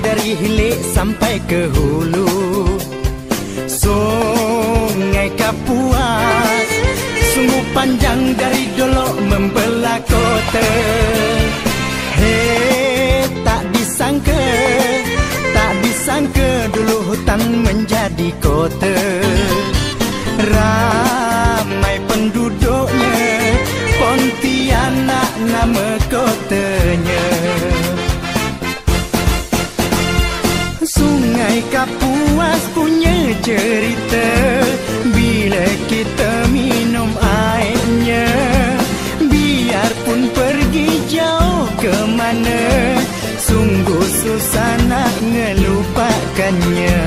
dari hilir sampai ke hulu. Sungai Kapuas Sungguh panjang dari dolok membelah kota. Hei tak disangka Tak disangka dulu hutan menjadi kota. Ramai penduduknya Pontianak nama kotanya Sungai Kapuas punya cerita. Bila kita minum airnya Biarpun pergi jauh ke mana Sungguh susah nak ngelupakannya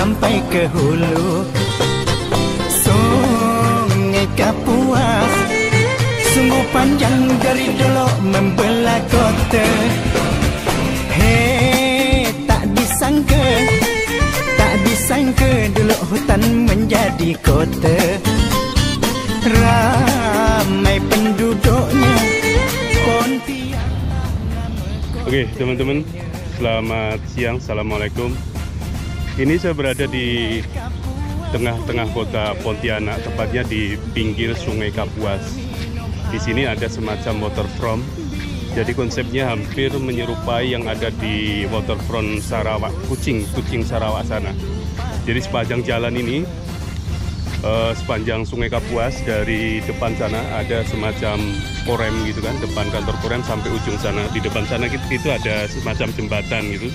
sampai ke hulu. Sungai Kapuas Sungguh panjang dari dolok membelah kota. Hei, tak disangka Tak disangka dulu hutan menjadi kota. Ramai penduduknya Pontianak. Nama kota Oke teman-teman, selamat siang, Assalamualaikum Ini saya berada di tengah-tengah kota Pontianak, tepatnya di pinggir sungai Kapuas Di sini ada semacam waterfront Jadi konsepnya hampir menyerupai yang ada di waterfront Sarawak, Kucing, Kucing Sarawak sana Jadi sepanjang jalan ini eh, sepanjang Sungai Kapuas dari depan sana ada semacam korem gitu kan, depan kantor korem sampai ujung sana. Di depan sana itu, itu ada semacam jembatan gitu,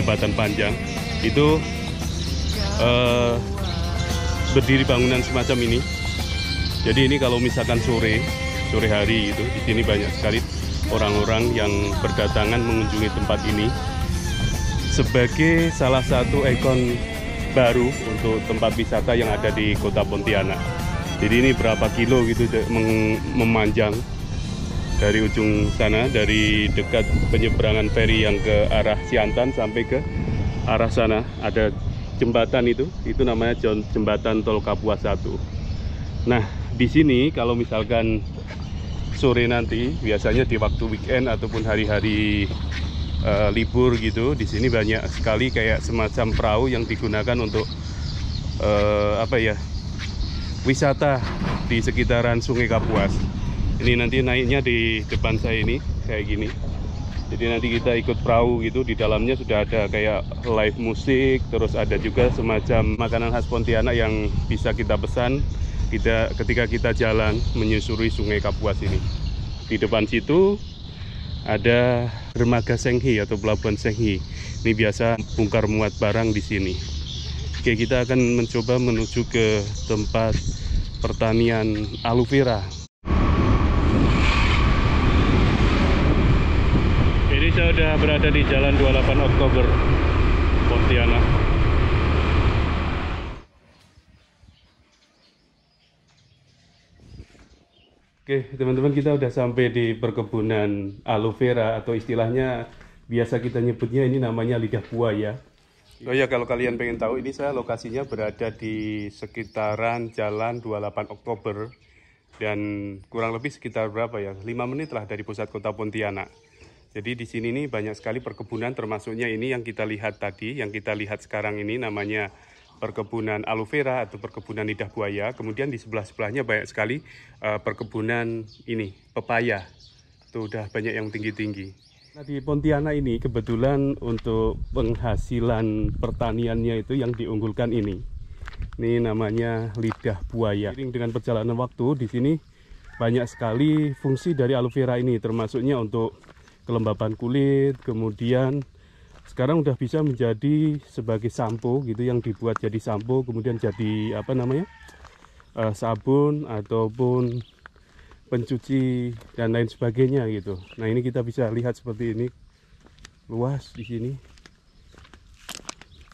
jembatan panjang. Itu eh, berdiri bangunan semacam ini. Jadi ini kalau misalkan sore, sore hari itu di sini banyak sekali orang-orang yang berdatangan mengunjungi tempat ini sebagai salah satu ikon baru untuk tempat wisata yang ada di kota Pontianak. Jadi ini berapa kilo gitu memanjang dari ujung sana, dari dekat penyeberangan feri yang ke arah Siantan sampai ke arah sana ada jembatan itu, itu namanya jembatan Tol Kapuas 1. Nah, di sini kalau misalkan sore nanti, biasanya di waktu weekend ataupun hari-hari eh, libur gitu, di sini banyak sekali kayak semacam perahu yang digunakan untuk eh, apa ya wisata di sekitaran Sungai Kapuas. Ini nanti naiknya di depan saya ini kayak gini. Jadi nanti kita ikut perahu gitu, di dalamnya sudah ada kayak live musik, terus ada juga semacam makanan khas Pontianak yang bisa kita pesan kita ketika kita jalan menyusuri Sungai Kapuas ini. Di depan situ ada dermaga Senghi atau pelabuhan Senghi. Ini biasa bongkar muat barang di sini. Oke, kita akan mencoba menuju ke tempat pertanian aloe vera. Ini saya sudah berada di Jalan 28 Oktober, Pontianak. Oke, teman-teman kita udah sampai di perkebunan aloe vera atau istilahnya biasa kita nyebutnya ini namanya lidah buaya. Oh ya, kalau kalian pengen tahu ini saya lokasinya berada di sekitaran Jalan 28 Oktober dan kurang lebih sekitar berapa ya? 5 menit lah dari pusat kota Pontianak. Jadi di sini nih banyak sekali perkebunan termasuknya ini yang kita lihat tadi, yang kita lihat sekarang ini namanya perkebunan aloe vera atau perkebunan lidah buaya. Kemudian di sebelah-sebelahnya banyak sekali eh, perkebunan ini, pepaya. Tuh udah banyak yang tinggi-tinggi. Nah, di Pontianak ini kebetulan untuk penghasilan pertaniannya itu yang diunggulkan ini. Ini namanya lidah buaya. Seiring dengan perjalanan waktu di sini banyak sekali fungsi dari aloe vera ini termasuknya untuk kelembapan kulit, kemudian sekarang udah bisa menjadi sebagai sampo gitu yang dibuat jadi sampo kemudian jadi apa namanya eh, sabun ataupun pencuci dan lain sebagainya gitu. Nah ini kita bisa lihat seperti ini luas di sini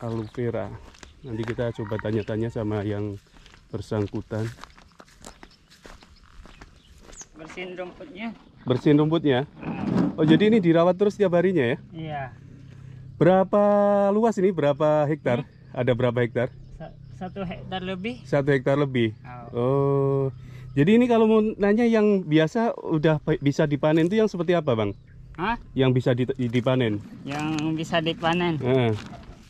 aloe vera. Nanti kita coba tanya-tanya sama yang bersangkutan. bersihin rumputnya Bersihin rumputnya. Oh jadi ini dirawat terus tiap harinya ya? iya Berapa luas ini? Berapa hektar? Ada berapa hektar? Sa- satu hektar lebih Satu hektar lebih. Oh. Oh, jadi ini kalau mau nanya yang biasa udah bisa dipanen itu yang seperti apa bang? Hah? Yang bisa di- dipanen? yang bisa dipanen Nah,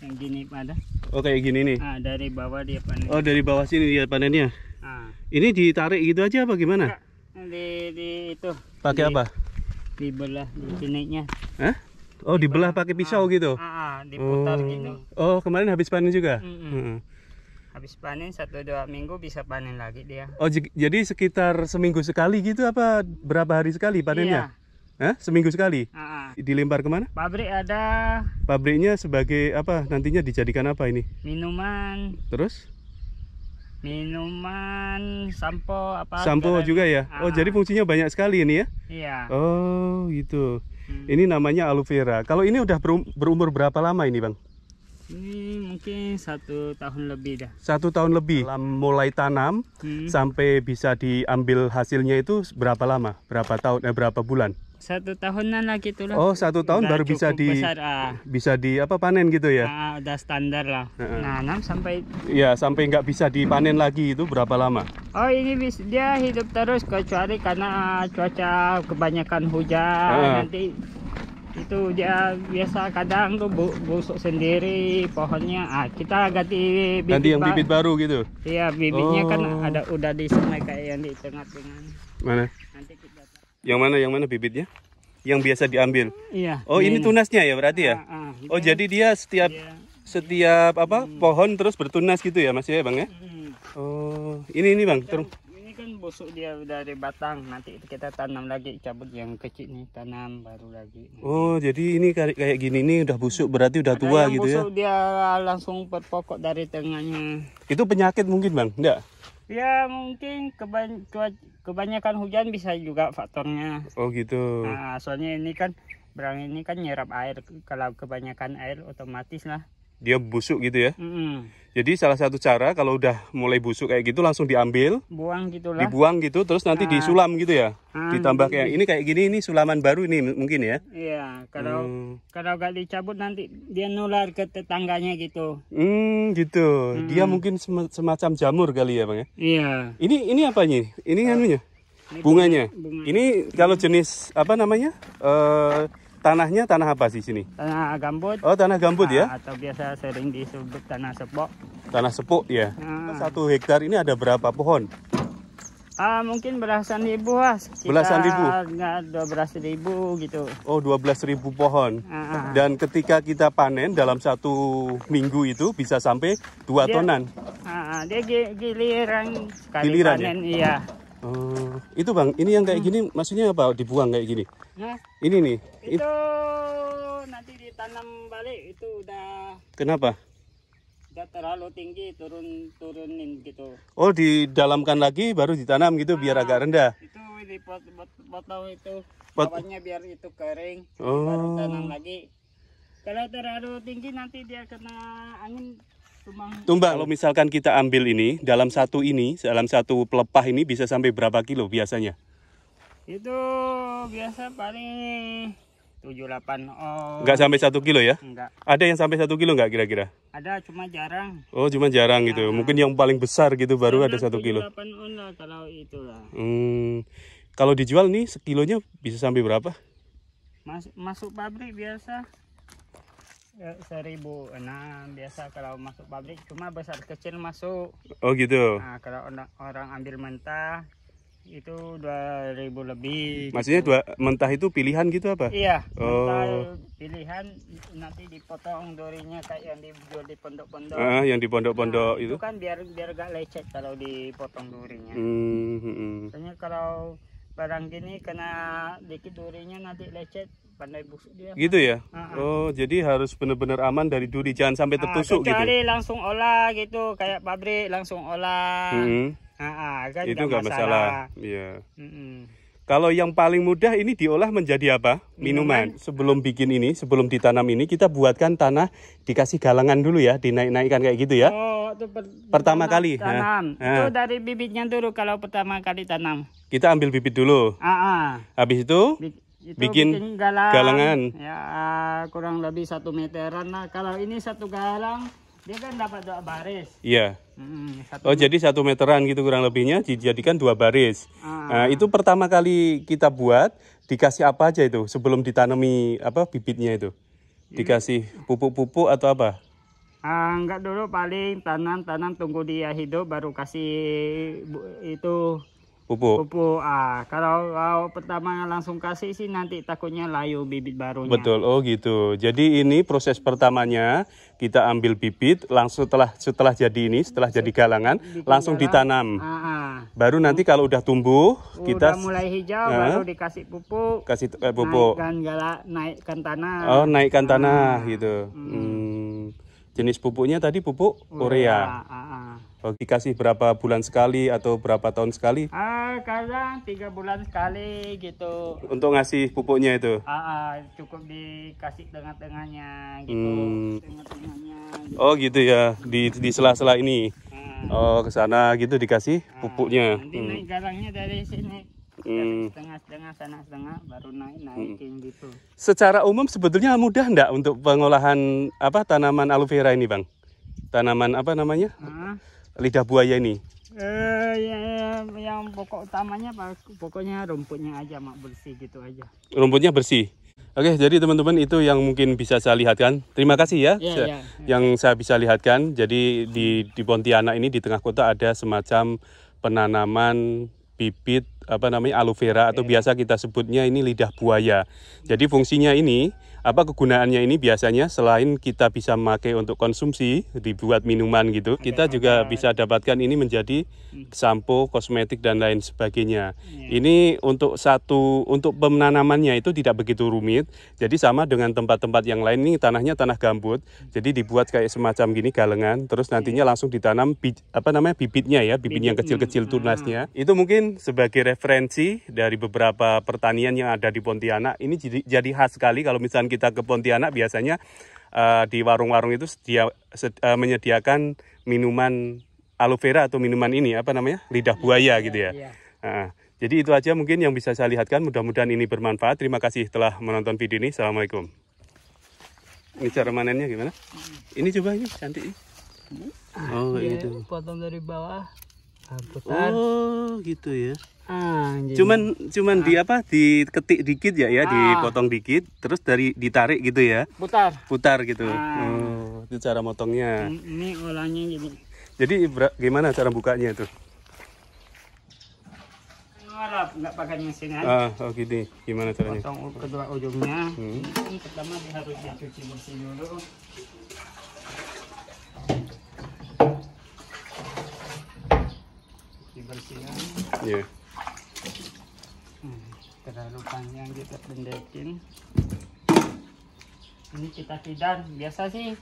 yang gini pada oh kayak gini nih. ah dari bawah dia panen Oh dari bawah sini dia panennya. ah Ini ditarik gitu aja apa gimana? di di itu Pakai apa? Dibelah di sininya Hah? Oh dibelah pakai pisau gitu. ah, ah diputar Oh. gitu Oh kemarin habis panen juga. Mm-mm. Heeh. habis panen satu dua minggu bisa panen lagi dia Oh jadi sekitar seminggu sekali gitu apa berapa hari sekali panennya? Hah? Seminggu sekali? ah, ah. Dilempar ke mana? pabrik ada Pabriknya sebagai apa? Nantinya dijadikan apa ini? minuman Terus? Minuman sampo apa Sampo juga ya? Oh Ah. jadi fungsinya banyak sekali ini ya? iya Oh gitu. Hmm. Ini namanya aloe vera. Kalau ini udah berum- berumur berapa lama ini bang? ini mungkin satu tahun lebih dah Satu tahun lebih. Dalam mulai tanam Hmm. sampai bisa diambil hasilnya itu berapa lama? Berapa tahun? Eh, berapa bulan? Satu tahunan lah gitu lah Oh satu tahun Udah baru bisa di besar, ah. bisa di apa panen gitu ya? Ah, udah standar lah Heeh. nanam sampai Iya sampai nggak bisa dipanen lagi itu berapa lama? oh ini bis, dia hidup terus kecuali karena cuaca kebanyakan hujan Ah. nanti itu dia biasa kadang tuh bu- busuk sendiri pohonnya ah kita ganti bibit Nanti yang ba- bibit baru gitu? iya bibitnya kan Oh. ada udah di sana kayak yang di tengah-tengah Mana? Yang mana? Yang mana bibitnya? Yang biasa diambil? iya Oh ini tunasnya ya berarti ya? Ah, ah, Oh dia- jadi dia setiap dia- setiap apa pohon terus bertunas gitu ya Mas ya Bang ya? Hmm. Oh, ini ini Bang. Terus Ini kan busuk dia dari batang, nanti kita tanam lagi cabut yang kecil nih, tanam baru lagi. Oh, jadi ini kayak kayak gini nih udah busuk berarti udah Ada tua yang gitu ya. busuk dia langsung berpokok dari tengahnya. Itu penyakit mungkin, Bang? Enggak. Ya mungkin kebanyakan hujan bisa juga faktornya. Oh, gitu. Nah, soalnya ini kan berang ini kan nyerap air, kalau kebanyakan air otomatis lah. Dia busuk gitu ya. Mm-mm. Jadi salah satu cara kalau udah mulai busuk kayak gitu langsung diambil, Buang gitulah. dibuang gitu terus nanti Ah. disulam gitu ya. Ah, Ditambah kayak ini kayak gini ini sulaman baru ini mungkin ya. Iya, kalau Hmm. kalau gak dicabut nanti dia nular ke tetangganya gitu. Hmm, gitu. Dia mungkin sem- semacam jamur kali ya, Bang ya. Iya. Ini ini apa ini? Ini anunya? Bunganya. bunga. Ini kalau jenis apa namanya? Eh tanahnya tanah apa sih sini? Tanah gambut. Oh, tanah gambut ya. Ah, Atau biasa sering disebut tanah sepok. Tanah sepuk ya. Ah. Satu hektar ini ada berapa pohon? Ah, mungkin belasan ribu lah. Sekitar Belasan ribu? Nggak dua belas ribu gitu. Oh, 12.000 pohon. Ah, ah. Dan ketika kita panen dalam satu minggu itu bisa sampai 2 Dia- tonan. Ah, dia gi- giliran sekali Giliran ya? iya. Oh, itu Bang, ini yang kayak gini maksudnya apa? Dibuang kayak gini. Nah, Ini nih. It- itu nanti ditanam balik itu udah kenapa? udah terlalu tinggi turun turunin gitu. Oh, didalamkan lagi baru ditanam gitu biar agak rendah. Itu dipotong itu Pot- bawahnya biar itu kering. Oh. baru tanam lagi. Kalau terlalu tinggi nanti dia kena angin tumbang. Kalau misalkan kita ambil ini dalam satu ini, dalam satu pelepah ini bisa sampai berapa kilo biasanya? Itu biasa paling 78 oh. Nggak sampai satu kilo ya? Enggak. Ada yang sampai satu kilo nggak kira-kira? Ada cuma jarang. Oh, cuma jarang gitu. Mungkin yang paling besar gitu baru ada satu kilo. 78 on lah kalau itulah. Hmm, kalau dijual nih sekilonya bisa sampai berapa? Mas, masuk pabrik biasa seribu enam biasa kalau masuk pabrik cuma besar kecil masuk Oh gitu. nah kalau orang, ambil mentah itu dua ribu lebih Maksudnya dua mentah itu pilihan gitu apa? iya mentah Oh. pilihan nanti dipotong dorinya kayak yang dijual di pondok-pondok Ah, yang di pondok-pondok Nah, itu. kan biar biar gak lecet kalau dipotong dorinya Hmm, hmm, hmm. soalnya kalau barang gini kena dikit durinya nanti lecet pandai busuk dia Gitu ya? Ah. Oh, jadi harus benar-benar aman dari duri, jangan sampai tertusuk gitu. kecuali langsung olah gitu kayak pabrik langsung olah Hmm, ah, kan itu nggak nggak masalah. Iya. Mm-mm. Kalau yang paling mudah ini diolah menjadi apa? Minuman. Sebelum bikin ini, sebelum ditanam ini, kita buatkan tanah dikasih galangan dulu ya, dinaik-naikkan kayak gitu ya. Oh, itu per- Pertama tanam- kali, tanam. ha. Itu dari bibitnya dulu kalau pertama kali tanam. Kita ambil bibit dulu. Ah. Habis itu Bi- itu Bikin galang, galangan. Ya kurang lebih satu meteran lah. Kalau ini satu galang, dia kan dapat dua baris. Iya. Hmm, satu Oh jadi satu meteran gitu kurang lebihnya dijadikan dua baris. Ah. Nah, itu pertama kali kita buat dikasih apa aja itu sebelum ditanami apa bibitnya itu? Dikasih pupuk-pupuk atau apa? Ah, enggak dulu paling tanam-tanam tunggu dia hidup baru kasih itu Pupuk. pupuk. Ah, kalau, kalau pertama langsung kasih sih nanti takutnya layu bibit barunya. Betul. Oh gitu. Jadi ini proses pertamanya kita ambil bibit langsung setelah setelah jadi ini setelah jadi galangan langsung ditanam. Ah, ah. Baru nanti kalau udah tumbuh Udah kita mulai hijau Ah. baru dikasih pupuk. kasih eh, pupuk. Naikkan galak, naikkan tanah. Oh naikkan tanah gitu. Hmm. Jenis pupuknya tadi pupuk urea. Ah, ah, ah. Oh, dikasih berapa bulan sekali atau berapa tahun sekali Ah, kadang tiga bulan sekali gitu. untuk ngasih pupuknya itu? Ah, ah, cukup dikasih tengah-tengahnya gitu. Hmm. Tengah-tengahnya. Gitu. Oh gitu ya di di sela-sela ini. Ah, Oh ke sana gitu dikasih pupuknya. nanti naik galangnya dari sini. Hmm. Setengah-setengah sana setengah baru naik naikin gitu. Secara umum sebetulnya mudah enggak untuk pengolahan apa tanaman aloe vera ini bang? Tanaman apa namanya? Ah. Lidah buaya ini. Eh, ya, yang pokok utamanya pokoknya rumputnya aja mak bersih gitu aja. Rumputnya bersih. Oke, jadi teman-teman itu yang mungkin bisa saya lihatkan. Terima kasih ya, Iya, sa- iya. yang saya bisa lihatkan. Jadi di di Pontianak ini di tengah kota ada semacam penanaman bibit apa namanya aloe vera atau biasa kita sebutnya ini lidah buaya. Jadi fungsinya ini apa kegunaannya ini biasanya selain kita bisa memakai untuk konsumsi dibuat minuman gitu, kita juga bisa dapatkan ini menjadi sampo, kosmetik dan lain sebagainya. Ini untuk satu untuk penanamannya itu tidak begitu rumit. Jadi sama dengan tempat-tempat yang lain ini tanahnya tanah gambut. Jadi dibuat kayak semacam gini galengan terus nantinya langsung ditanam bi- apa namanya bibitnya ya, bibit yang kecil-kecil tunasnya. Itu mungkin sebagai referensi dari beberapa pertanian yang ada di Pontianak. Ini jadi, jadi khas sekali kalau misalnya kita ke Pontianak biasanya eh, di warung-warung itu sedia, sed- eh, menyediakan minuman aloe vera atau minuman ini apa namanya lidah buaya gitu ya. Iya. Nah, jadi itu aja mungkin yang bisa saya lihatkan. Mudah-mudahan ini bermanfaat. Terima kasih telah menonton video ini. Assalamualaikum. Ini cara manennya gimana? Ini coba ini cantik. ini. Oh itu. Potong dari bawah. Ah, putar. Oh gitu ya. Ah, jadi- Cuman cuman di apa? Diketik dikit ya ya, dipotong dikit, terus dari ditarik gitu ya. putar. Putar gitu. Ah. Oh, itu cara motongnya. Ini olahnya gini. Jadi bra- gimana cara bukanya itu? Ngarap nggak pakai mesin aja. Ah, oh gini. Gimana caranya? Potong kedua ujungnya. Hmm. Ini pertama harus dicuci bersih dulu. Dibersihkan. Iya. Hmm, terlalu panjang kita pendekin. Ini kita tidar. Biasa sih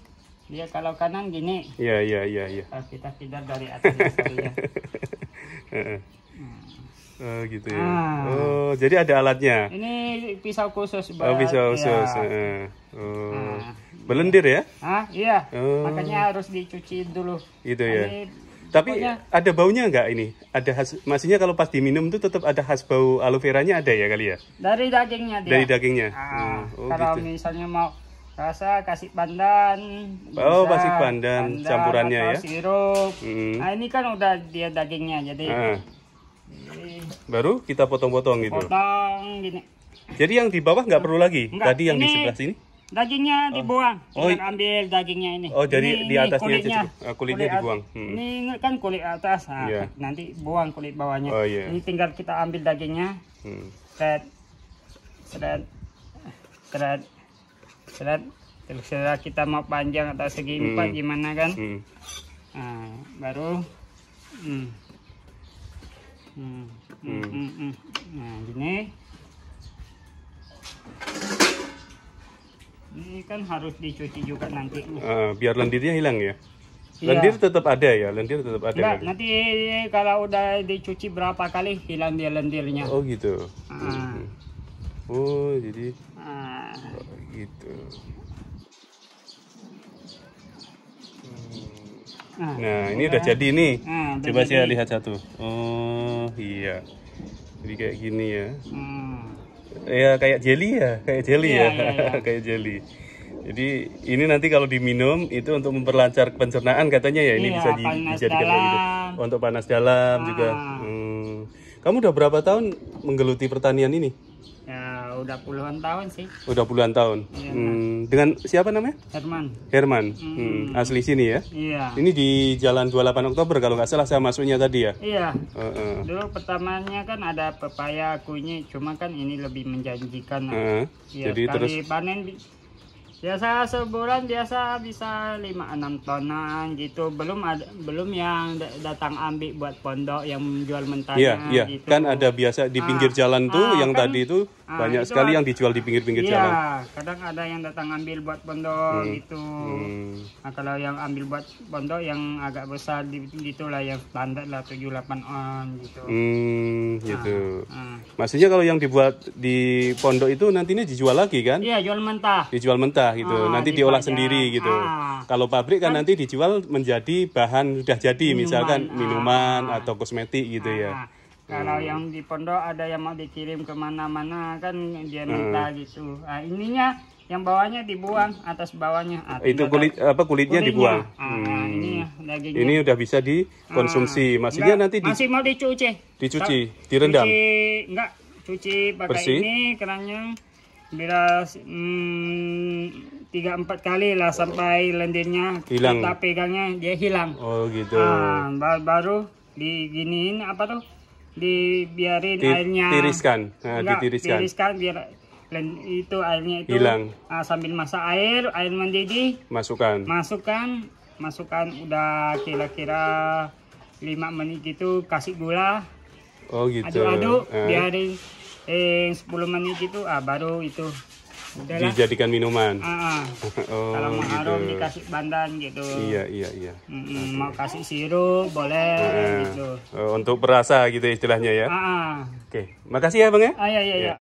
dia kalau kanan gini. Iya, iya, iya, iya. Ah, kita tidar dari atas saja. Heeh. Oh gitu ya. Ah. Oh, jadi ada alatnya. Ini pisau khusus Oh, pisau ya. khusus. heeh. Oh. Ah. Belendir ya? Ah, iya. Oh. Makanya harus dicuci dulu. Gitu ya. Ini Tapi pokoknya- ada baunya nggak ini? Ada khas, maksudnya kalau pas diminum tuh tetap ada khas bau aloe veranya ada ya kali ya? dari dagingnya dia. Dari dagingnya. Ah, Hmm, Oh, kalau gitu. misalnya mau rasa kasih pandan. Oh, kasih pandan, campurannya atau ya. Sirup. Hmm. Nah, ini kan udah dia dagingnya jadi Ah, ini baru kita potong-potong gitu. potong gini. Jadi yang di bawah nggak perlu lagi. Enggak, Tadi yang di ini- sebelah sini. Dagingnya dibuang. Oh, Tinggal ambil dagingnya ini. Oh, dari- Ini- di atasnya aja kulitnya. cukup. Ah, kulitnya Kulit dibuang. Hmm. Ini kan kulit atas. Nah, Iya. nanti buang kulit bawahnya. Oh, iya. Ini tinggal kita ambil dagingnya. Hmm. Seret. Seret. Seret. Seret. Terus setelah kita mau panjang atau segi Hmm. empat gimana kan? Hmm. Nah, baru hmm. Hmm. Hmm. Hmm. Hmm. Nah, gini. Ini kan harus dicuci juga nanti. Ah, biar lendirnya hilang ya. Iya. Lendir tetap ada ya, lendir tetap ada. Enggak, nanti kalau udah dicuci berapa kali hilang dia lendirnya. Oh gitu. Ah. Hmm. Oh jadi Ah, oh, gitu. ah. Nah ini udah jadi nih. Udah Coba saya lihat satu. Oh iya. Jadi kayak gini ya. Hmm. Ya kayak jelly ya, kayak jelly Iya, ya, iya, iya. kayak jelly. Jadi ini nanti kalau diminum itu untuk memperlancar pencernaan katanya ya ini Iya, bisa di, dijadikan gitu. dalam. Untuk panas dalam juga. Ah. Hmm. Kamu udah berapa tahun menggeluti pertanian ini? Ya udah puluhan tahun sih, Udah puluhan tahun. Iya, Hmm, Dengan siapa namanya? Herman. Herman. Hmm, Asli sini ya. Iya. Ini di Jalan 28 Oktober kalau nggak salah saya masuknya tadi ya. Iya. Heeh. Dulu pertamanya kan ada pepaya kunyit, cuma kan ini lebih menjanjikan. Heeh. Ya, Jadi terus panen biasa sebulan biasa bisa 5 6 tonan gitu. Belum ada belum yang da- datang ambil buat pondok yang jual mentahnya Iya, iya. gitu. Kan ada biasa di pinggir Ah, jalan tuh ah, yang kan- tadi itu ah, banyak itu sekali ada- yang dijual di pinggir-pinggir Iya, jalan. kadang ada yang datang ambil buat pondok gitu. Hmm. Nah, kalau yang ambil buat pondok yang agak besar di gitulah yang standar lah 7 8 on gitu. Hmm, gitu. Ah. Maksudnya kalau yang dibuat di pondok itu nantinya dijual lagi kan? Iya, jual mentah. Dijual mentah gitu. Ah, nanti dipajang. diolah sendiri gitu. Ah. Kalau pabrik kan nanti dijual menjadi bahan sudah jadi, misalkan ah. minuman atau kosmetik gitu ya. Nah, kalau yang di pondok ada yang mau dikirim ke mana-mana kan dia minta gitu. Nah, ininya yang bawahnya dibuang atas bawahnya. Ah, Itu kulit apa kulitnya, kulitnya. dibuang. Ah, Hmm. ini ya, dagingnya. Ini udah bisa dikonsumsi. Ah, Maksudnya enggak, nanti di- masih mau dicuci. dicuci, direndam. Cuci, enggak, cuci pakai Bersih? ini kerannya bila hmm, tiga empat kali lah sampai lendirnya Hilang. kita pegangnya dia hilang. Oh gitu. Ah, ba- baru diginiin apa tuh? Dibiarin Di- airnya. tiriskan. Nah, Enggak, ditiriskan. tiriskan biar itu airnya itu Hilang. ah, sambil masak air, air mendidih, Masukkan. masukkan, masukkan udah kira-kira 5 menit gitu kasih gula, Oh gitu. aduk-aduk, Eh, biarin eh 10 menit gitu, ah baru itu. Udahlah. dijadikan minuman. Ah. Oh Kalau mau gitu. harum dikasih bandan gitu. Iya iya iya. Mm-mm, mau kasih sirup boleh Eh, gitu. oh, untuk perasa gitu istilahnya ya. Ah. Oke, makasih ya bang ya. Ah, iya, iya, iya.